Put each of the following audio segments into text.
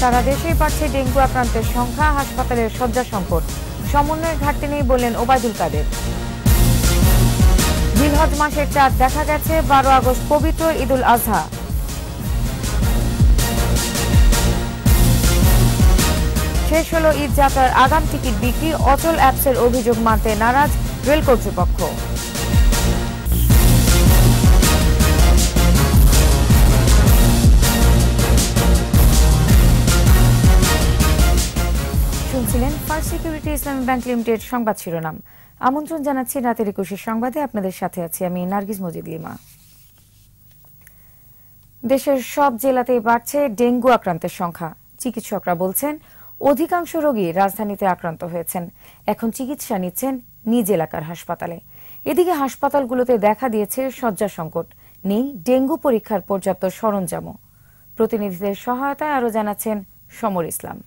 সারা দেশেই বাড়ছে ডেঙ্গু আক্রান্তের সংখ্যা, হাসপাতালের শয্যা সংকট। সমন্বয়ের ঘাটতি নেই বললেন ওবায়দুল কাদের। জিলহজ মাসের চাঁদ দেখা গেছে, বারো আগস্ট পবিত্র ঈদুল আজহা শেষ হলো ঈদ যাত্রার আগাম টিকিট বিক্রি, অচল অ্যাপসের অভিযোগ মানতে নারাজ রেল কর্তৃপক্ষ শুনছিলেন ফার্স্ট সিকিউরিটি ইসলামী ব্যাংক লিমিটেড সংবাদ শিরোনাম। আমন্ত্রণ জানাচ্ছি রাতের একুশের সংবাদে। আপনাদের সাথে আছি আমি নার্গিস মজিদ লিমা দেশের সব জেলাতেই বাড়ছে ডেঙ্গু আক্রান্তের সংখ্যা। চিকিৎসকরা বলছেন, অধিকাংশ রোগী রাজধানীতে আক্রান্ত হয়েছেন। এখন চিকিৎসা নিচ্ছেন নিজ এলাকার হাসপাতালে। এদিকে হাসপাতালগুলোতে দেখা দিয়েছে শয্যা সংকট। নেই ডেঙ্গু পরীক্ষার পর্যাপ্ত সরঞ্জামও। প্রতিনিধিদের সহায়তায় আরও জানাচ্ছেন সমর ইসলাম।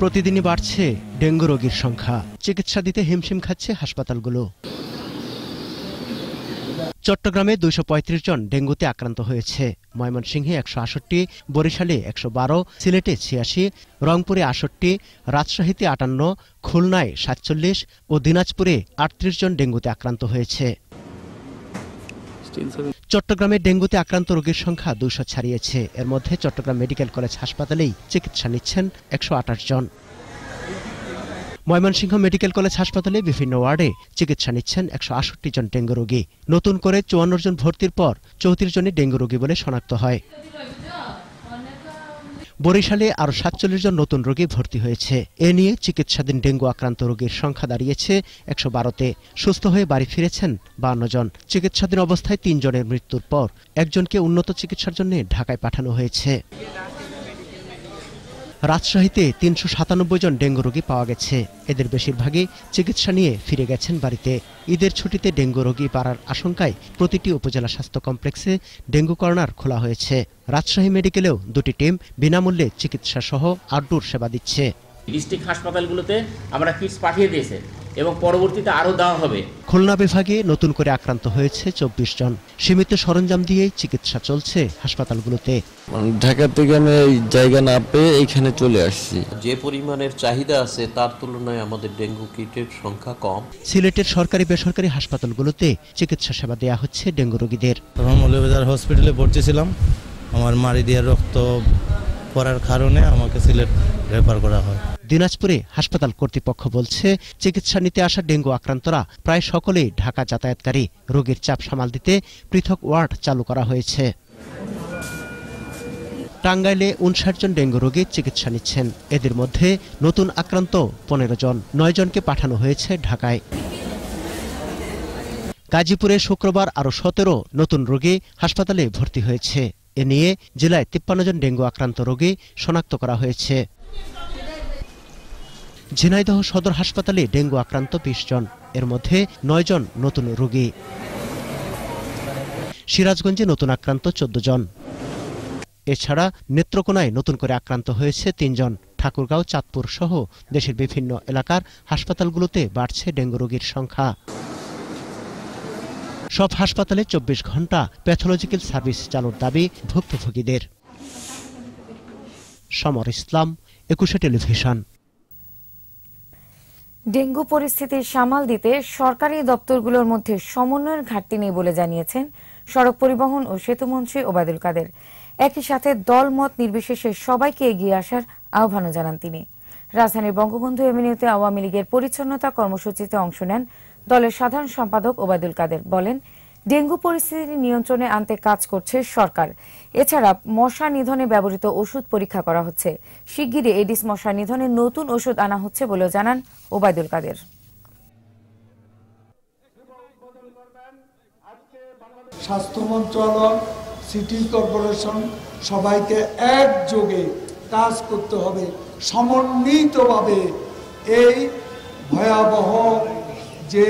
প্রতিদিনই বাড়ছে ডেঙ্গু রোগীর সংখ্যা। চিকিৎসা দিতে হিমশিম খাচ্ছে হাসপাতালগুলো। চট্টগ্রামে দুইশো পঁয়ত্রিশ জন ডেঙ্গুতে আক্রান্ত হয়েছে। ময়মনসিংহে একশো আষট্টি বরিশালে একশো বারো, সিলেটে ছিয়াশি, রংপুরে আষট্টি রাজশাহীতে আটান্ন, খুলনায় সাতচল্লিশ ও দিনাজপুরে আটত্রিশ জন ডেঙ্গুতে আক্রান্ত হয়েছে। চট্টগ্রামে ডেঙ্গুতে আক্রান্ত রোগীর সংখ্যা দুশো ছাড়িয়েছে। এর মধ্যে চট্টগ্রাম মেডিকেল কলেজ হাসপাতালেই চিকিৎসা নিচ্ছেন একশো আটাশ জন। ময়মনসিংহ মেডিকেল কলেজ হাসপাতালে বিভিন্ন ওয়ার্ডে চিকিৎসা নিচ্ছেন একশো আষট্টি জন ডেঙ্গু রোগী। নতুন করে চুয়ান্ন জন ভর্তির পর চৌত্রিশ জনই ডেঙ্গু রোগী বলে শনাক্ত হয়। বরিশালে আরও সাতচল্লিশ জন নতুন রোগী ভর্তি হয়েছে। এ নিয়ে চিকিৎসাধীন ডেঙ্গু আক্রান্ত রোগীর সংখ্যা দাঁড়িয়েছে একশো বারোতে। সুস্থ হয়ে বাড়ি ফিরেছেন বান্ন জন। চিকিৎসাধীন অবস্থায় তিনজনের মৃত্যুর পর একজনকে উন্নত চিকিৎসার জন্য ঢাকায় পাঠানো হয়েছে। রাজশাহীতে তিনশো সাতানব্বই জন ডেঙ্গু রোগী পাওয়া গেছে। এদের বেশিরভাগই চিকিৎসা নিয়ে ফিরে গেছেন বাড়িতে। ঈদের ছুটিতে ডেঙ্গু রোগী বাড়ার আশঙ্কায় প্রতিটি উপজেলা স্বাস্থ্য কমপ্লেক্সে ডেঙ্গু কর্নার খোলা হয়েছে। রাজশাহী মেডিকেলেও দুটি টিম বিনামূল্যে চিকিৎসা সহ আউটডোর সেবা দিচ্ছে। ডিস্ট্রিক্ট হাসপাতালগুলোতে আমরা কিটস পাঠিয়ে দিয়েছে। এবং পরবর্তীতে আরও দেওয়া হবে। খুলনা বিভাগে নতুন করে আক্রান্ত হয়েছে চব্বিশ জন। সীমিত সরঞ্জাম দিয়েই চিকিৎসা চলছে হাসপাতালগুলোতে। মানে ঢাকা থেকে আমি এই জায়গা না পেয়ে এইখানে চলে আসছি। যে পরিমাণের চাহিদা আছে তার তুলনায় আমাদের ডেঙ্গু কিটের সংখ্যা কম। সিলেটের সরকারি বেসরকারি হাসপাতালগুলোতে চিকিৎসা সেবা দেওয়া হচ্ছে ডেঙ্গু রোগীদের। হসপিটালে ভর্তি ছিলাম। আমার মারি দিয়ে রক্ত পড়ার কারণে আমাকে সিলেট রেফার করা হয়। দিনাজপুরে হাসপাতাল কর্তৃপক্ষ বলছে, চিকিৎসা নিতে আসা ডেঙ্গু আক্রান্তরা প্রায় সকলেই ঢাকা যাতায়াতকারী রোগীর চাপ সামাল দিতে পৃথক ওয়ার্ড চালু করা হয়েছে। টাঙ্গাইলে উনষাট জন ডেঙ্গু রোগী চিকিৎসা নিচ্ছেন। এদের মধ্যে নতুন আক্রান্ত পনেরো জন। নয় জনকে পাঠানো হয়েছে ঢাকায়। গাজীপুরে শুক্রবার আরও সতেরো নতুন রোগী হাসপাতালে ভর্তি হয়েছে। এ নিয়ে জেলায় তিপ্পান্ন জন ডেঙ্গু আক্রান্ত রোগী শনাক্ত করা হয়েছে। ঝিনাইদহ সদর হাসপাতালে ডেঙ্গু আক্রান্ত বিশ জন। এর মধ্যে নয় জন নতুন রোগী। সিরাজগঞ্জে নতুন আক্রান্ত চোদ্দ জন। এছাড়া নেত্রকোনায় নতুন করে আক্রান্ত হয়েছে তিনজন ঠাকুরগাঁও, চাঁদপুর সহ দেশের বিভিন্ন এলাকার হাসপাতালগুলোতে বাড়ছে ডেঙ্গু রোগীর সংখ্যা। সব হাসপাতালে চব্বিশ ঘণ্টা প্যাথোলজিক্যাল সার্ভিস চালুর দাবি ভুক্তভোগীদের। সমর ইসলাম, একুশে টেলিভিশন। ডেঙ্গু পরিস্থিতি সামাল দিতে সরকারি দপ্তরগুলোর মধ্যে সমন্বয়ের ঘাটতি নেই বলে জানিয়েছেন সড়ক পরিবহন ও সেতুমন্ত্রী ওবায়দুল কাদের। একই সাথে দল মত নির্বিশেষে সবাইকে এগিয়ে আসার আহ্বানও জানান তিনি। রাজধানীর বঙ্গবন্ধু এভিনিউতে আওয়ামী লীগের পরিচ্ছন্নতা কর্মসূচিতে অংশ নেন দলের সাধারণ সম্পাদক ওবায়দুল কাদের। বলেন ডেঙ্গু পরিস্থিতি নিয়ন্ত্রণে আনতে কাজ করছে সরকার। এছাড়া মশা নিধনে ব্যবহৃত ওষুধ পরীক্ষা করা হচ্ছে। শিগগিরই এডিস মশা নিধনে নতুন ওষুধ আনা হচ্ছে বলেও জানান ওবায়দুল কাদের। স্বাস্থ্য মন্ত্রণালয়, সিটি কর্পোরেশন সবাইকে একযোগে কাজ করতে হবে। সমন্বিতভাবে এই ভয়াবহ যে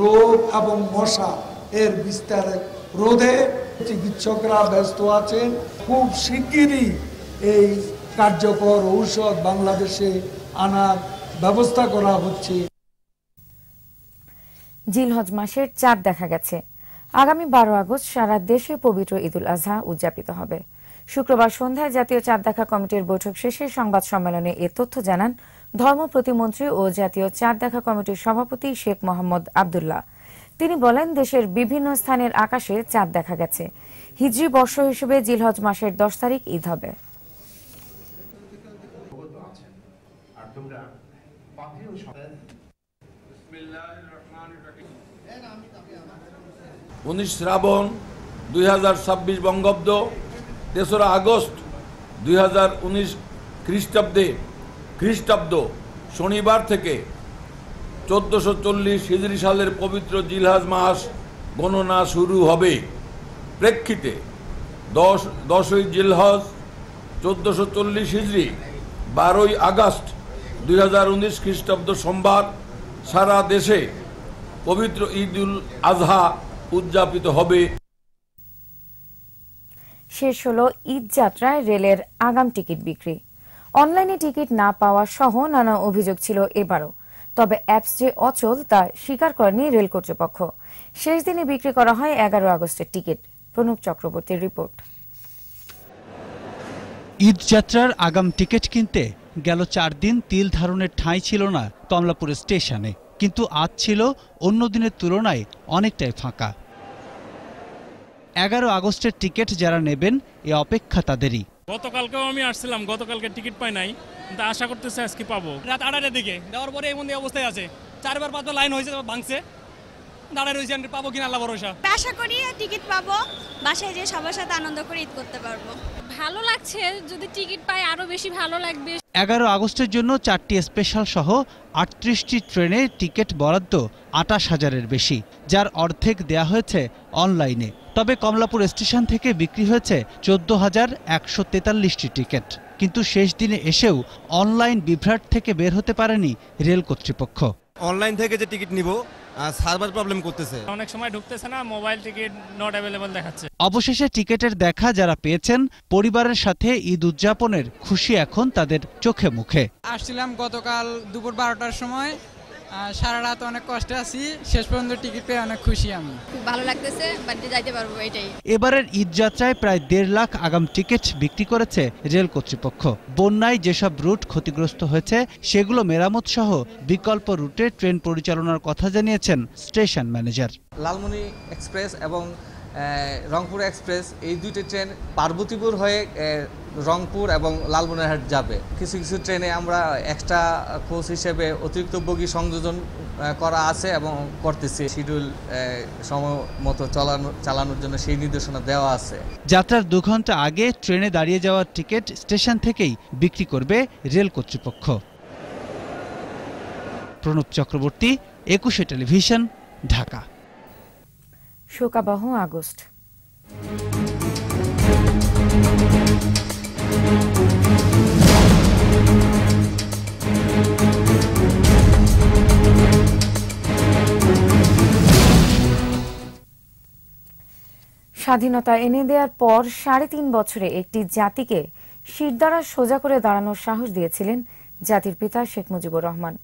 রোগ এবং মশা এর বিস্তার রোধে চিকিৎসকরা ব্যস্ত আছেন। খুব শিগগিরই এই কার্যকর ঔষধ বাংলাদেশে আনার ব্যবস্থা করা হচ্ছে। জিলহজ মাসের চাঁদ দেখা গেছে। আগামী বারো আগস্ট সারা দেশে পবিত্র ঈদুল আজহা উদযাপিত হবে। শুক্রবার সন্ধ্যায় জাতীয় চাঁদ দেখা কমিটির বৈঠক শেষে সংবাদ সম্মেলনে এ তথ্য জানান ধর্ম প্রতিমন্ত্রী ও জাতীয় চাঁদ দেখা কমিটির সভাপতি শেখ মোহাম্মদ আবদুল্লাহ। তিনি বলেন, দেশের বিভিন্ন স্থানের আকাশে চাঁদ দেখা গেছে। হিজরি বর্ষ হিসেবে জিলহজ মাসের দশ তারিখ ঈদ হবে। উনিশ শ্রাবণ দুই হাজার ছাব্বিশ বঙ্গাব্দ, তেসরা আগস্ট দুই হাজার উনিশ খ্রিস্টাব্দে, খ্রিস্টাব্দ শনিবার থেকে চোদ্দোশো চল্লিশ হিজরি সালের পবিত্র জিলহাজ মাস গণনা শুরু হবে। প্রেক্ষিতে দশ, দশই জিলহজ, চোদ্দোশো চল্লিশ হিজরি, বারোই আগস্ট দুই হাজার উনিশ খ্রিস্টাব্দ সোমবার, সারা দেশে পবিত্র ঈদ উল আজহা উদযাপিত হবে। শেষ হলো ঈদ যাত্রায় রেলের আগাম টিকিট বিক্রি। অনলাইনে টিকিট না পাওয়া সহ নানা অভিযোগ ছিল এবারও। তবে অ্যাপস যে অচল তা স্বীকার করেনি রেল কর্তৃপক্ষ। শেষ দিনে বিক্রি করা হয় এগারো আগস্টের টিকিট। প্রণব চক্রবর্তীর রিপোর্ট। ঈদ যাত্রার আগাম টিকিট কিনতে গেল চার দিন তিল ধারণের ঠাঁই ছিল না কমলাপুর স্টেশনে। কিন্তু আজ ছিল অন্য দিনের তুলনায় অনেকটাই ফাঁকা। এগারো আগস্টের টিকিট যারা নেবেন, এ অপেক্ষা তাদেরই। গতকালকেও আমি আসছিলাম গতকালকে টিকিট পাই নাই কিন্তু আশা করতেছি আজকে পাবো। রাত আড়াইটার দিকে দেওয়ার পরে এমন অবস্থায় আছে। চারবার পাঁচবার লাইন হয়েছে ভাঙছে। দাঁড়ায় রয়েছে পাবো কিনা আল্লাহ ভরসা। আশা করি টিকিট পাবো বাসায় যেয়ে সবার সাথে আনন্দ করে ঈদ করতে পারব। ভালো লাগছে যদি টিকিট পাই আরও বেশি ভালো লাগবে। এগারো আগস্টের জন্য চারটি স্পেশাল সহ আটত্রিশটি ট্রেনে টিকিট বরাদ্দ আটাশ হাজারের বেশি যার অর্ধেক দেয়া হয়েছে অনলাইনে তবে কমলাপুর স্টেশন থেকে বিক্রি হয়েছে চোদ্দ হাজার একশো তেতাল্লিশটি টিকিট। কিন্তু শেষ দিনে এসেও অনলাইন বিভ্রাট থেকে বের হতে পারেনি রেল কর্তৃপক্ষ। অনলাইন থেকে যে টিকিট নিব সার্ভার প্রবলেম করতেছে। অনেক সময় ঢুকতেছে না মোবাইল টিকিট নট অ্যাভেলেবল দেখাচ্ছে। অবশেষে টিকেটের দেখা যারা পেয়েছেন পরিবারের সাথে ঈদ উদযাপনের খুশি এখন তাদের চোখে মুখে। আসছিলাম গতকাল দুপুর বারোটার সময় সারা রাত অনেক কষ্টে আছি শেষ পর্যন্ত টিকিট পেয়ে অনেক খুশি আমি। খুব ভালো লাগতেছে বাড়িতে যাইতে পারব এটাই। এবারের ঈদ যাত্রায় প্রায় দেড় লাখ আগাম টিকিট বিক্রি করেছে রেল কর্তৃপক্ষ। বন্যায় যেসব রুট ক্ষতিগ্রস্ত হয়েছে সেগুলো মেরামত সহ বিকল্প রুটে ট্রেন পরিচালনার কথা জানিয়েছেন স্টেশন ম্যানেজার। লালমনি এক্সপ্রেস এবং রংপুর এক্সপ্রেস, এই দুইটি ট্রেন পার্বতীপুর হয়ে রংপুর এবং লালমনিরহাট যাবে। কিছু কিছু ট্রেনে আমরা এক্সট্রা কোচ হিসেবে অতিরিক্ত বগি সংযোজন করা আছে এবং করতেছি। শিডিউল সময় মতো চালানো, চালানোর জন্য সেই নির্দেশনা দেওয়া আছে। যাত্রার দু ঘণ্টা আগে ট্রেনে দাঁড়িয়ে যাওয়ার টিকিট স্টেশন থেকেই বিক্রি করবে রেল কর্তৃপক্ষ। প্রণব চক্রবর্তী, একুশে টেলিভিশন, ঢাকা। শোকাবহ আগস্ট। স্বাধীনতা এনে দেওয়ার পর সাড়ে তিন বছরে একটি জাতিকে শিরদাঁড়া সোজা করে দাঁড়ানোর সাহস দিয়েছিলেন জাতির পিতা শেখ মুজিবুর রহমান।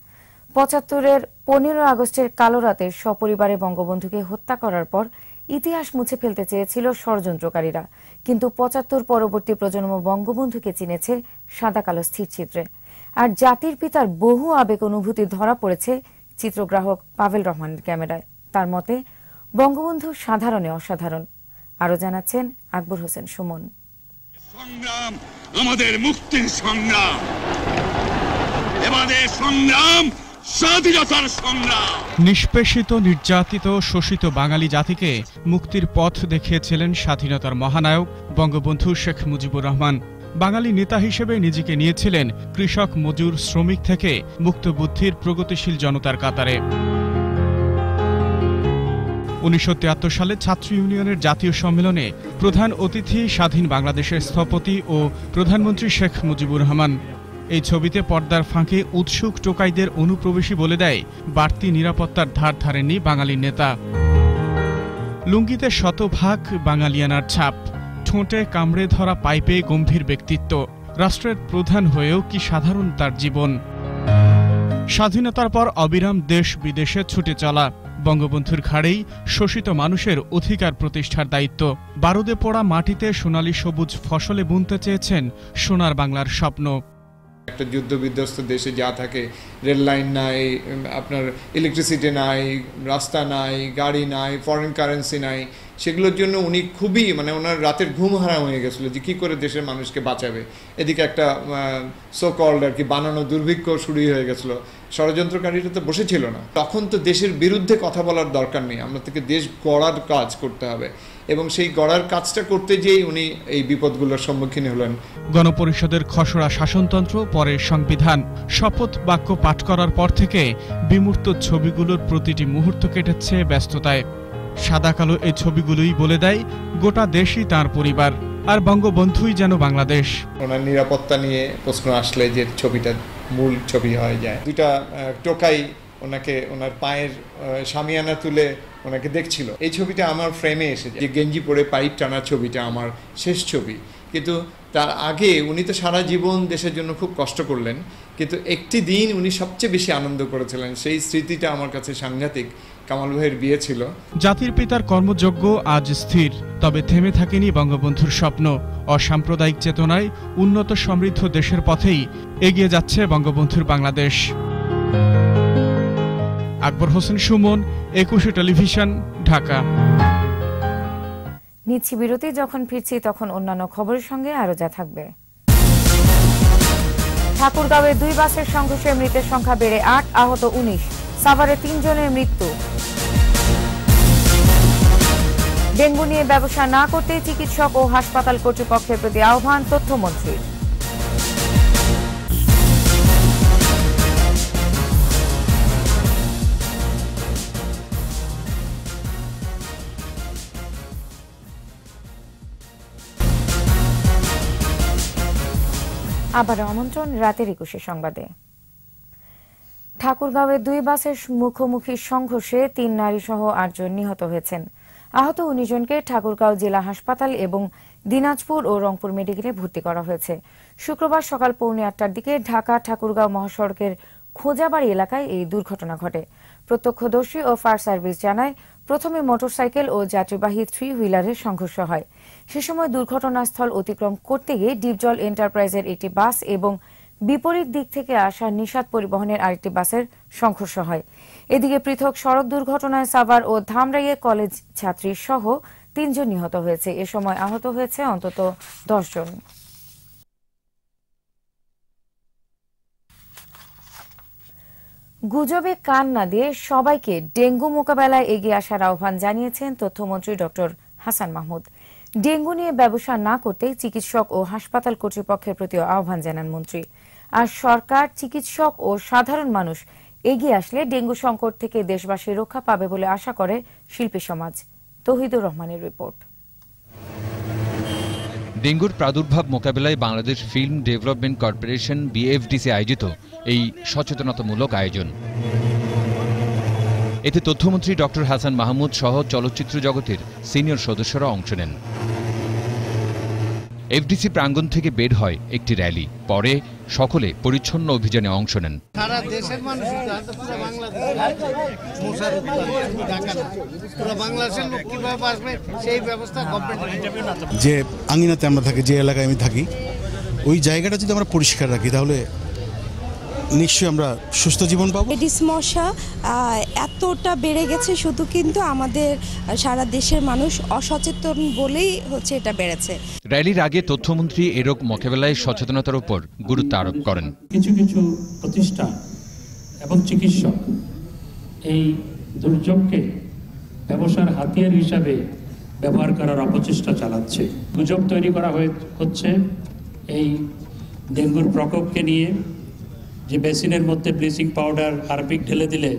পঁচাত্তরের পনেরো আগস্টের কালো রাতে সপরিবারে বঙ্গবন্ধুকে হত্যা করার পর ইতিহাস মুছে ফেলতে চেয়েছিল ষড়যন্ত্রকারীরা। কিন্তু পঁচাত্তর পরবর্তী প্রজন্ম বঙ্গবন্ধুকে চিনেছে সাদা কালো স্থিরচিত্রে আর জাতির পিতার বহু আবেগ অনুভূতি ধরা পড়েছে চিত্রগ্রাহক পাভেল রহমানের ক্যামেরায়। তার মতে, বঙ্গবন্ধু সাধারণে অসাধারণ। আরও জানাচ্ছেন আকবর হোসেন সুমন। সংগ্রাম, আমাদের মুক্তির সংগ্রাম। এবারে সংগ্রাম স্বাধীনতার সংগ্রাম। নিষ্পেষিত, নির্যাতিত, শোষিত বাঙালি জাতিকে মুক্তির পথ দেখিয়েছিলেন স্বাধীনতার মহানায়ক বঙ্গবন্ধু শেখ মুজিবুর রহমান। বাঙালি নেতা হিসেবে নিজেকে নিয়েছিলেন কৃষক মজুর শ্রমিক থেকে মুক্তবুদ্ধির প্রগতিশীল জনতার কাতারে। উনিশশো তিয়াত্তর সালে ছাত্র ইউনিয়নের জাতীয় সম্মেলনে প্রধান অতিথি স্বাধীন বাংলাদেশের স্থপতি ও প্রধানমন্ত্রী শেখ মুজিবুর রহমান। এই ছবিতে পর্দার ফাঁকে উৎসুক টোকাইদের অনুপ্রবেশী বলে দেয়, বাড়তি নিরাপত্তার ধার ধারেননি বাঙালি নেতা। লুঙ্গিতে শতভাগ বাঙালিয়ানার ছাপ, ঠোঁটে কামড়ে ধরা পাইপে গম্ভীর ব্যক্তিত্ব, রাষ্ট্রের প্রধান হয়েও কি সাধারণ তার জীবন? স্বাধীনতার পর অবিরাম দেশ বিদেশে ছুটে চলা, বঙ্গবন্ধুর ঘাড়েই শোষিত মানুষের অধিকার প্রতিষ্ঠার দায়িত্ব। বারুদে পোড়া মাটিতে সোনালি সবুজ ফসলে বুনতে চেয়েছেন সোনার বাংলার স্বপ্ন। একটা যুদ্ধ বিধ্বস্ত দেশে যা থাকে, রেল লাইন নাই, আপনার ইলেকট্রিসিটি নাই, রাস্তা নাই, গাড়ি নাই ফরেন কারেন্সি নাই, সেগুলোর জন্য উনি খুবই মানে ওনার রাতের ঘুম হারাম হয়ে গেছিল যে কী করে দেশের মানুষকে বাঁচাবে। এদিকে একটা সো কল্ড আর কি বানানো দুর্ভিক্ষ শুরুই হয়ে গেছিল। ষড়যন্ত্রকারীরা তো বসেছিল না। তখন তো দেশের বিরুদ্ধে কথা বলার দরকার নেই। আমরা থেকে দেশ গড়ার কাজ করতে হবে। এবং সেই গড়ার কাজটা করতে যেয়েই উনি এই বিপদগুলোর সম্মুখীন হলেন। গণপরিষদের খসড়া শাসনতন্ত্র পরে সংবিধান। শপথ বাক্য পাঠ করার পর থেকে বিমূর্ত ছবিগুলোর প্রতিটি মুহূর্ত কেটেছে ব্যস্ততায়। সাদা কালো এই ছবিগুলোই বলে দেয় গোটা দেশই তার পরিবার আর বঙ্গবন্ধুই যেন বাংলাদেশ। ওনার নিরাপত্তা নিয়ে প্রশ্ন আসলে যে ছবিটা মূল ছবি হয়ে যায়। দুইটা টোকাই ওনাকে ওনার পায়ের সামিয়ানা তুলে ওনাকে দেখছিল। এই ছবিটা আমার ফ্রেমে এসে। যে গেঞ্জি পরে পাইপ টানা ছবিটা আমার শেষ ছবি। কিন্তু তার আগে উনি তো সারা জীবন দেশের জন্য খুব কষ্ট করলেন। কিন্তু একটি দিন উনি সবচেয়ে বেশি আনন্দ করেছিলেন। সেই স্মৃতিটা আমার কাছে সাংঘাতিক। কামাল ভাইয়ের বিয়ে ছিল। জাতির পিতার কর্মযজ্ঞ আজ স্থির, তবে থেমে থাকেনি বঙ্গবন্ধুর স্বপ্ন। অসাম্প্রদায়িক চেতনায় উন্নত সমৃদ্ধ দেশের পথেই এগিয়ে যাচ্ছে বঙ্গবন্ধুর বাংলাদেশ। আকবর হোসেন সুমন, একুশে টেলিভিশন, ঢাকা। নিচ্ছি বিরতি, যখন ফিরছি তখন অন্যান্য খবরের সঙ্গে আরও যা থাকবে। ঠাকুরগাঁওয়ে দুই বাসের সংঘর্ষে মৃতের সংখ্যা বেড়ে আট, আহত উনিশ। সাভারে তিনজনের মৃত্যু। ডেঙ্গু নিয়ে ব্যবসা না করতে চিকিৎসক ও হাসপাতাল কর্তৃপক্ষের প্রতি আহ্বান তথ্যমন্ত্রীর। আবার আমন্ত্রণ রাতের একুশে সংবাদে। ঠাকুরগাঁওয়ে দুই বাসের মুখোমুখি সংঘর্ষে তিন নারী সহ আটজন নিহত হয়েছেন। আহত উনিশ জনকে ঠাকুরগাঁও জেলা হাসপাতাল এবং দিনাজপুর ও রংপুর মেডিকেলে ভর্তি করা হয়েছে। শুক্রবার সকাল পৌনে আটটার দিকে ঢাকা ঠাকুরগাঁও মহাসড়কের খোঁজাবাড়ি এলাকায় এই দুর্ঘটনা ঘটে। প্রত্যক্ষদর্শী ও ফায়ার সার্ভিস জানায়, প্রথমে মোটরসাইকেল ও যাত্রীবাহী থ্রি হুইলারের সংঘর্ষ হয়। সে সময় দুর্ঘটনাস্থল অতিক্রম করতে গিয়ে ডিপজল এন্টারপ্রাইজের একটি বাস এবং বিপরীত দিক থেকে আসা নিষাদ পরিবহনের আরেকটি বাসের সংঘর্ষ হয়। এদিকে পৃথক সড়ক দুর্ঘটনায় সাভার ও ধামরাইয়ে কলেজ ছাত্রী সহ তিনজন নিহত হয়েছে। এ সময় আহত হয়েছে অন্তত দশ জন গুজবে কান না দিয়ে সবাইকে ডেঙ্গু মোকাবেলায় এগিয়ে আসার আহ্বান জানিয়েছেন তথ্যমন্ত্রী ডক্টর হাসান মাহমুদ। ডেঙ্গু নিয়ে ব্যবসা না করতে চিকিৎসক ও হাসপাতাল কর্তৃপক্ষের প্রতি আহ্বান জানান মন্ত্রী। আর সরকার, চিকিৎসক ও সাধারণ মানুষ এগিয়ে আসলে ডেঙ্গু সংকট থেকে দেশবাসী রক্ষা পাবে বলে আশা করে শিল্পী সমাজ। তহিদুর রহমানের রিপোর্ট। ডেঙ্গুর প্রাদুর্ভাব মোকাবেলায় Bangladesh film development corporation, BFDC আয়োজিত এই সচেতনতামূলক আয়োজন। এতে তথ্যমন্ত্রী ডক্টর হাসান মাহমুদ সহ চলচ্চিত্র জগতের সিনিয়র সদস্যরা অংশ নেন। এফডিসি প্রাঙ্গণ থেকে বের হয় একটি র্যালি। পরে সকলে পরিচ্ছন্ন অভিযানে অংশ নেন। সারা দেশের মানুষ। পুরো। পুরো বাংলাদেশের লোক কীভাবে আসবে সেই ব্যবস্থা গভর্নমেন্ট যে আঙিনাতে আমরা থাকি যে এলাকায় আমি থাকি ওই জায়গাটা যদি আমরা পরিষ্কার রাখি তাহলে নিশ্চয়ই আমরা সুস্থ জীবন পাবো। এডিস মশা এতটা বেড়ে গেছে শুধু কিন্তু আমাদের সারা দেশের মানুষ অসচেতন বলেই হচ্ছে এটা বেড়েছে। র্যালির আগে তথ্যমন্ত্রী এ রোগ মোকাবেলায় সচেতনতার উপর গুরুত্ব আরোপ করেন। কিছু কিছু প্রতিষ্ঠান এবং চিকিৎসক এই দুর্যোগকে ব্যবসার হাতিয়ার হিসাবে ব্যবহার করার অপচেষ্টা চালাচ্ছে। গুজব তৈরি করা হয়ে হচ্ছে এই ডেঙ্গুর প্রকোপকে নিয়ে। যে বেসিনের মধ্যে ব্লিচিং পাউডার হারপিক ঢেলে দিলে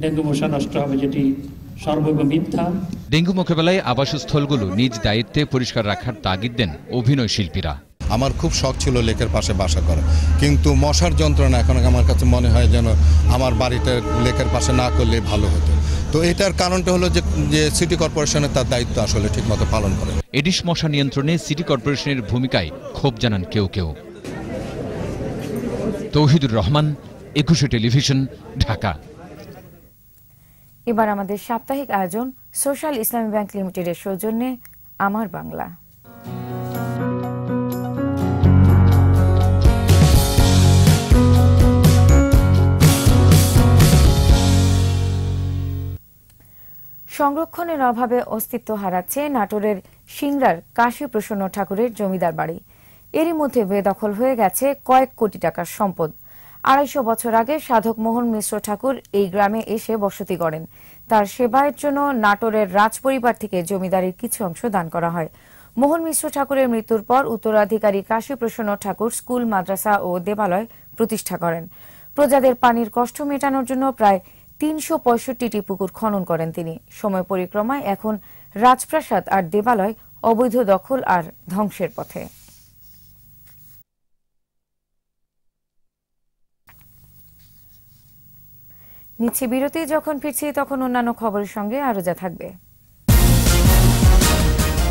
ডেঙ্গু মশা নষ্ট হবে যেটি সর্বৈব মিথ্যা। ডেঙ্গু মোকাবেলায় আবাসস্থলগুলো নিজ দায়িত্বে পরিষ্কার রাখার তাগিদ দেন অভিনয় শিল্পীরা। আমার খুব শখ ছিল লেকের পাশে বাসা করা কিন্তু মশার যন্ত্রণা এখন আমার কাছে মনে হয় যেন আমার বাড়িটা লেকের পাশে না করলে ভালো হতো। তো এটার কারণটা হলো যে যে সিটি কর্পোরেশনের তার দায়িত্ব আসলে ঠিকমতো পালন করে। এডিস মশা নিয়ন্ত্রণে সিটি কর্পোরেশনের ভূমিকায় ক্ষোভ জানান কেউ কেউ। তৌহিদুর রহমান, একুশে টেলিভিশন, ঢাকা। এবার আমাদের সাপ্তাহিক আয়োজন সোশ্যাল ইসলামী ব্যাংক লিমিটেডের সৌজন্যে আমার বাংলা। সংরক্ষণের অভাবে অস্তিত্ব হারাচ্ছে নাটোরের সিংড়ার কাশী প্রসন্ন ঠাকুরের জমিদার বাড়ি। এরই মধ্যে বেদখল হয়ে গেছে কয়েক কোটি টাকার সম্পদ। আড়াইশো বছর আগে সাধক মোহন মিশ্র ঠাকুর এই গ্রামে এসে বসতি করেন তার সেবায়ের জন্য নাটোরের রাজপরিবার থেকে জমিদারির কিছু অংশ দান করা হয়। মোহন মিশ্র ঠাকুরের মৃত্যুর পর উত্তরাধিকারী কাশী প্রসন্ন ঠাকুর স্কুল, মাদ্রাসা ও দেবালয় প্রতিষ্ঠা করেন। প্রজাদের পানির কষ্ট মেটানোর জন্য প্রায় তিনশো পঁয়ষট্টিটি পুকুর খনন করেন তিনি। সময় পরিক্রমায় এখন রাজপ্রাসাদ আর দেবালয় অবৈধ দখল আর ধ্বংসের পথে। নিচ্ছে বিরতি, যখন ফিরছি তখন অন্যান্য খবরের সঙ্গে আরও যা থাকবে।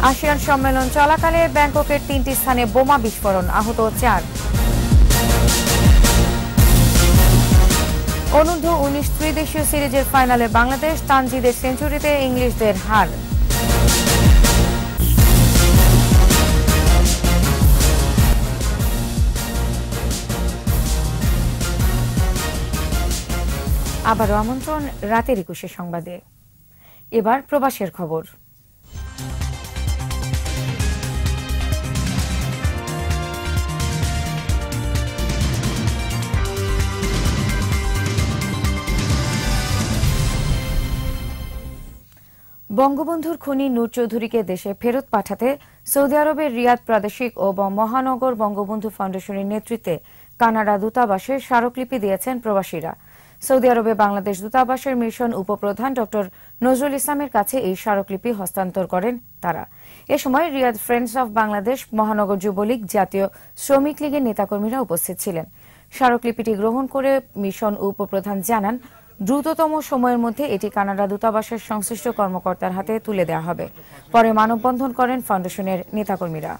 আসিয়ান সম্মেলন চলাকালে ব্যাংককের তিনটি স্থানে বোমা বিস্ফোরণ, আহত চার। অনূর্ধ্ব উনিশ ত্রিদেশীয় সিরিজের ফাইনালে বাংলাদেশ তানজিদের সেঞ্চুরিতে ইংলিশদের হার। আবারও আমন্ত্রণ রাতের একুশে সংবাদে। এবার প্রবাসের খবর। বঙ্গবন্ধুর খুনি নূর চৌধুরীকে দেশে ফেরত পাঠাতে সৌদি আরবের রিয়াদ প্রাদেশিক ও মহানগর বঙ্গবন্ধু ফাউন্ডেশনের নেতৃত্বে কানাডা দূতাবাসে স্মারকলিপি দিয়েছেন প্রবাসীরা। সৌদি আরবে বাংলাদেশ দূতাবাসের মিশন উপপ্রধান ড নজরুল ইসলামের কাছে এই স্মারকলিপি হস্তান্তর করেন তারা। এ সময় রিয়াদ ফ্রেন্ডস অব বাংলাদেশ, মহানগর যুবলীগ জাতীয় শ্রমিক লীগের নেতাকর্মীরা উপস্থিত ছিলেন। স্মারকলিপিটি গ্রহণ করে মিশন উপপ্রধান জানান, দ্রুততম সময়ের মধ্যে এটি কানাডা দূতাবাসের সংশ্লিষ্ট কর্মকর্তার হাতে তুলে দেওয়া হবে। পরে মানববন্ধন করেন ফাউন্ডেশনের নেতাকর্মীরা।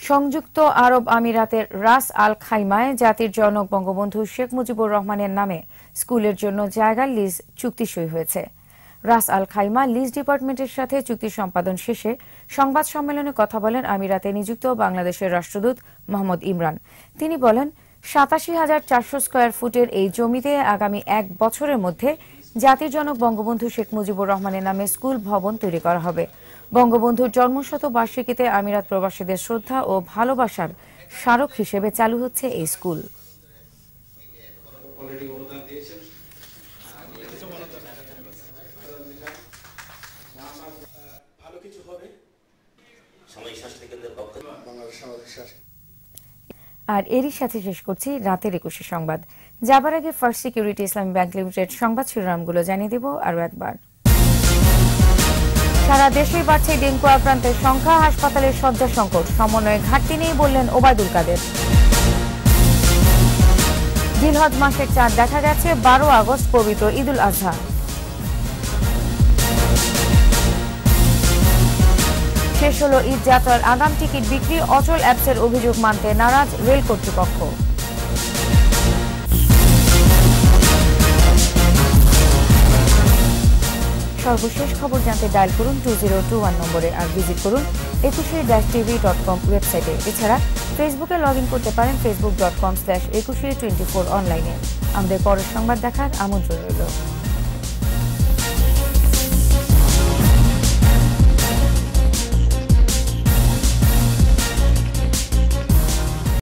সংযুক্ত আরব আমিরাতের রাস আল খাইমায় জাতির জনক বঙ্গবন্ধু শেখ মুজিবুর রহমানের নামে স্কুলের জন্য জায়গা লিজ চুক্তি সই হয়েছে। রাস আল খাইমা লিজ ডিপার্টমেন্টের সাথে চুক্তি সম্পাদন শেষে সংবাদ সম্মেলনে কথা বলেন আমিরাতে নিযুক্ত বাংলাদেশের রাষ্ট্রদূত মোহাম্মদ ইমরান। তিনি বলেন, সাতাশি হাজার চারশো স্কোয়ার ফুটের এই জমিতে আগামী এক বছরের মধ্যে জাতির জনক বঙ্গবন্ধু শেখ মুজিবুর রহমানের নামে স্কুল ভবন তৈরি করা হবে। বঙ্গবন্ধুর জন্মশত বার্ষিকীতে আমিরাত প্রবাসীদের শ্রদ্ধা ও ভালোবাসার স্মারক হিসেবে চালু হচ্ছে এই স্কুল। আর এরই সাথে শেষ করছি রাতের একুশে সংবাদ। যাবার আগে ফার্স্ট সিকিউরিটি ইসলামী ব্যাংক লিমিটেড সংবাদ শিরোনামগুলো জানিয়ে দেব আরও একবার। সারা দেশেই বাড়ছে ডেঙ্গু আক্রান্তের সংখ্যা, হাসপাতালের শয্যা সংকট, সমন্বয়ে ঘাটতি নেই বললেন ওবায়দুল কাদের। জিলহজ মাসের চাঁদ দেখা গেছে, বারো আগস্ট পবিত্র ঈদুল আজহা। শেষ হলো ঈদ যাত্রার আগাম টিকিট বিক্রি, অচল অ্যাপসের অভিযোগ মানতে নারাজ রেল কর্তৃপক্ষ। সর্বশেষ খবর জানতে ডায়াল করুন টু জিরো টু ওয়ান নম্বরে আর ভিজিট করুন একুশে ড্যাশ টিভি ডট কম ওয়েবসাইটে এছাড়া ফেসবুকে লগ ইন করতে পারেন Facebook dot com slash Ekushey twenty four অনলাইনে আমাদের পরের সংবাদ দেখার আমন্ত্রণ রইল।